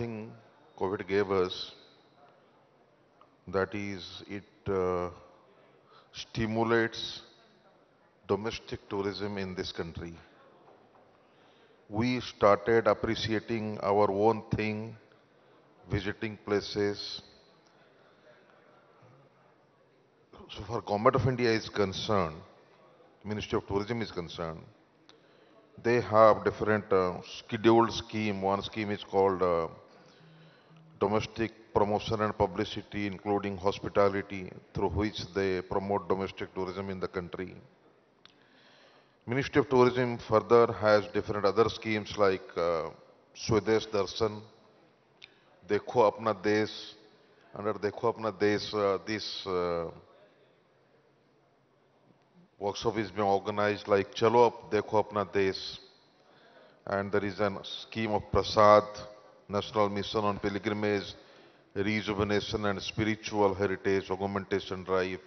thing COVID gave us, that is, it uh, stimulates domestic tourism in this country. We started appreciating our own thing, visiting places. So far Government of India is concerned, Ministry of Tourism is concerned, they have different uh, scheduled scheme. One scheme is called uh, domestic promotion and publicity, including hospitality, through which they promote domestic tourism in the country. Ministry of Tourism further has different other schemes like uh, Swadesh Darshan, Dekho Apna Desh, under Dekho Apna Desh, uh, this uh, workshop is being organized like Chalo Ap Dekho Apna Desh, and there is a scheme of Prasad, National Mission on Pilgrimage, Rejuvenation and Spiritual Heritage Augmentation Drive,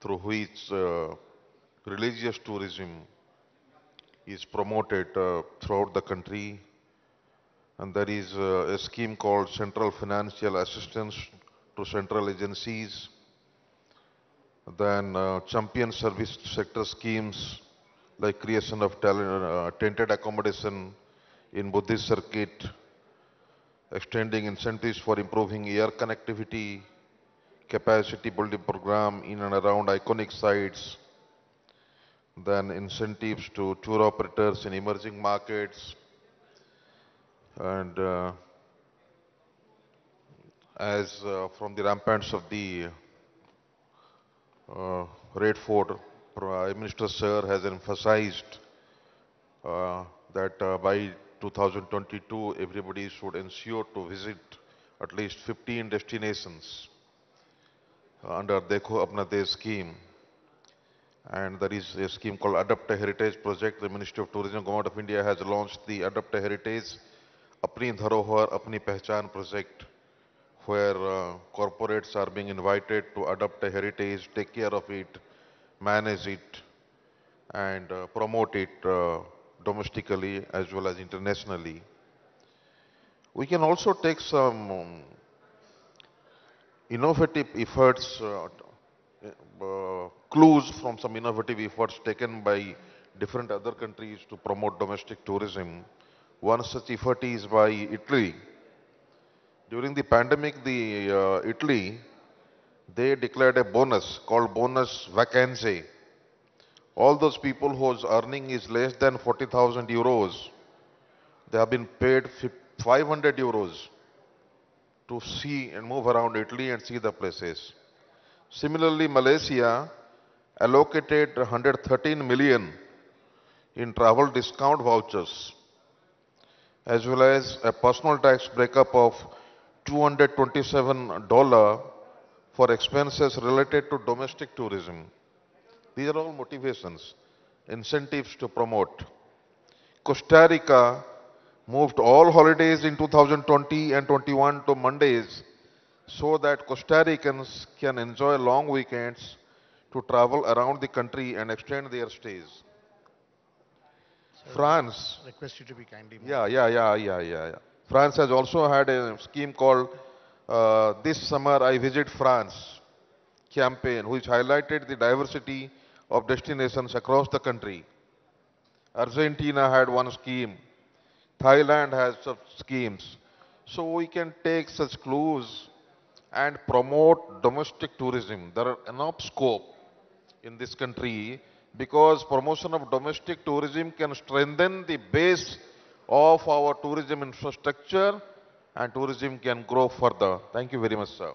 through which uh, religious tourism is promoted uh, throughout the country. And there is uh, a scheme called Central Financial Assistance to Central Agencies. Then uh, champion service sector schemes like creation of talent, uh, tented accommodation in Buddhist circuit, extending incentives for improving air connectivity, capacity building program in and around iconic sites, then incentives to tour operators in emerging markets, and uh, as uh, from the ramparts of the uh, Red Fort, Prime Minister Sir has emphasized uh, that uh, by 2022 everybody should ensure to visit at least 15 destinations under Dekho Apna Desh scheme. And there is a scheme called Adopt a Heritage Project. The Ministry of Tourism, Government of India has launched the Adopt a Heritage Apni Dharohar, Apni Pehchan project, where uh, corporates are being invited to adopt a heritage, take care of it, manage it, and uh, promote it uh, domestically as well as internationally. We can also take some um, innovative efforts, uh, uh, clues from some innovative efforts taken by different other countries to promote domestic tourism. One such effort is by Italy. During the pandemic, the uh, Italy, they declared a bonus called bonus vacanze. All those people whose earning is less than 40,000 euros, they have been paid 500 euros to see and move around Italy and see the places. Similarly, Malaysia allocated 113 million in travel discount vouchers as well as a personal tax breakup of $227 for expenses related to domestic tourism. These are all motivations, incentives to promote. Costa Rica moved all holidays in 2020 and 21 to Mondays so that Costa Ricans can enjoy long weekends to travel around the country and extend their stays. France, Request you to be kindly. yeah, yeah, yeah, yeah, yeah, yeah. France has also had a scheme called uh, This Summer I Visit France campaign, which highlighted the diversity of destinations across the country. Argentina had one scheme. Thailand has such schemes. So we can take such clues and promote domestic tourism. There are enough scope in this country because promotion of domestic tourism can strengthen the base of our tourism infrastructure and tourism can grow further. Thank you very much, sir.